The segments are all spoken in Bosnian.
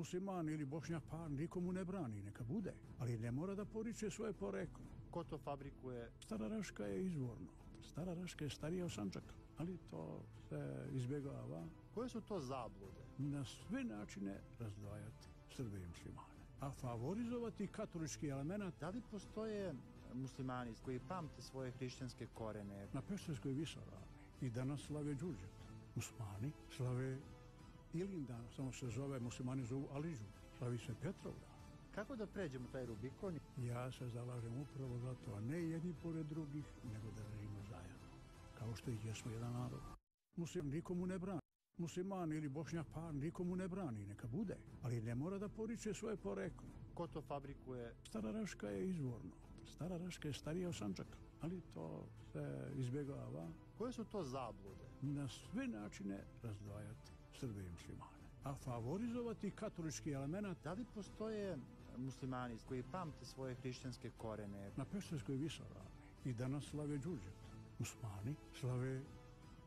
musliman ili bošnjak, pa nikomu ne brani, neka bude. Ali ne mora da poriče svoje poreklo. Ko to fabrikuje? Stara Raška je izvorno. Stara Raška je starija od Sančaka, ali to se izbjegava. Koje su to zablude? Na sve načine razdvajati Srbe i muslimane. A favorizovati katolički element Da li postoje muslimani koji pamte svoje hrišćanske korene? na Pešterskoj visoravni i danas slave Đurđet. Musmani slave Ilindan, samo se zove, muslimani zovu Aliđu, slavi se Petrovdan. Kako da pređemo taj Rubikon? Ja se zalažem upravo za to, a ne jedni pored drugih, nego da živimo zajedno. Kao što i jesmo jedan narod. Muslim nikomu ne brani. Musliman ili bošnjak pa nikomu ne brani, neka bude. Ali ne mora da poriče svoje poreklo. Ko to fabrikuje? Stara Raška je izvorno. Stara Raška je starija od Sančaka, ali to se izbjegava. Koje su to zablude? Na sve načine razdvajati Srbe i muslimane. A favorizovati katolički element Da li postoje muslimani koji pamte svoje hrišćanske korene? na Pešterskoj visoravni i danas slave Đurđet. Musmani slave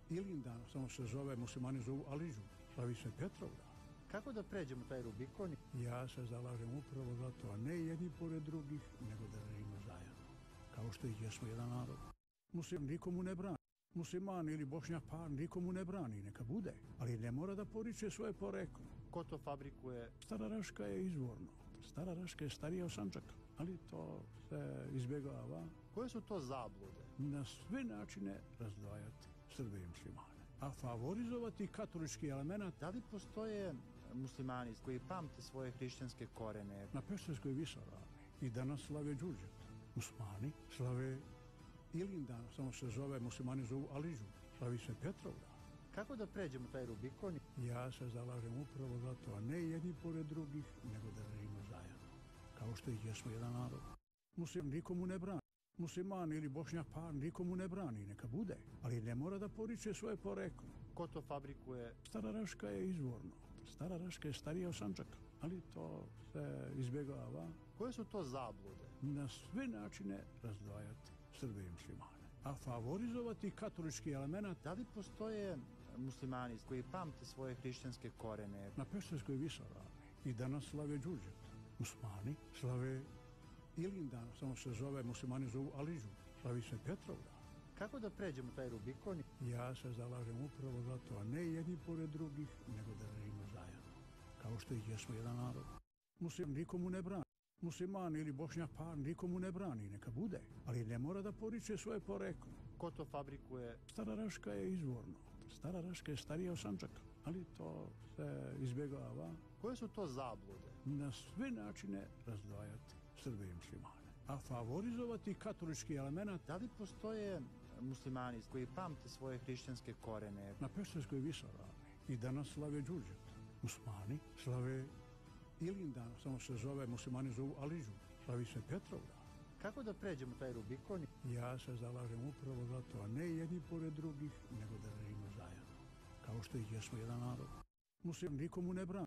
Ilindan, samo se zove, muslimani zovu Aliđu, slavi se Petrovdan. Kako da pređemo taj Rubikon? Ja se zalažem upravo za to, a ne jedni pored drugih, nego da živimo zajedno. Kao što i jesmo jedan narod. Muslim nikomu ne brani. Musliman ili bošnjak pa nikomu ne brani, neka bude. Ali ne mora da poriče svoje poreklo. Ko to fabrikuje? Stara Raška je izvorno. Stara Raška je starija od Sančaka, ali to se izbjegava. Koje su to zablude? Na sve načine razdvajati Srbe i muslimane. A favorizovati katolički element Da li postoje muslimani koji pamte svoje hrišćanske korene? na Pešterskoj visoravni i danas slave Đurđet. Musmani slave Ilindan, samo se zove, muslimani zovu Aliđu, slavi se Petrovdan. Kako da pređemo taj Rubikon? Ja se zalažem upravo za to, a ne jedni pored drugih, nego da živimo zajedno. Kao što i jesmo jedan narod. Muslim nikomu ne brani. Musliman ili bošnjak pa nikomu ne brani, neka bude. Ali ne mora da poriče svoje poreklo. Ko to fabrikuje? Stara Raška je izvorno. Stara Raška je starija od Sančaka, ali to se izbjegava. Koje su to zablude? Na sve načine razdvajati Srbe i muslimane. A favorizovati katolički element Da li postoje muslimani koji pamte svoje hrišćanske korene? na Pešterskoj visoravni i danas slave Đurđet. Musmani slave Ilindan, samo se zove, muslimani zovu Aliđu, slavi se Petrovdan. Kako da pređemo taj Rubikon? Ja se zalažem upravo za to, a ne jedni pored drugih, nego da živimo zajedno. Kao što i jesmo jedan narod. Muslim nikomu ne brani. Musliman ili bošnjak pa nikomu ne brani, neka bude. Ali ne mora da poriče svoje poreklo. Ko to fabrikuje? Stara Raška je izvorno. Stara Raška je starija od Sančaka, ali to se izbjegava. Koje su to zablude? Na sve načine razdvajati Srbe i muslimane. A favorizovati katolički element Da li postoje muslimani koji pamte svoje hrišćanske korene? na Pešterskoj visoravni i danas slave Đurđet. Musmani slave Ilindan, samo se zove, muslimani zovu Aliđu, slavi se Petrovdan. Kako da pređemo taj Rubikon? Ja se zalažem upravo za to, a ne jedni pored drugih, nego da živimo zajedno. Kao što i jesmo jedan narod. Muslim nikomu ne brani.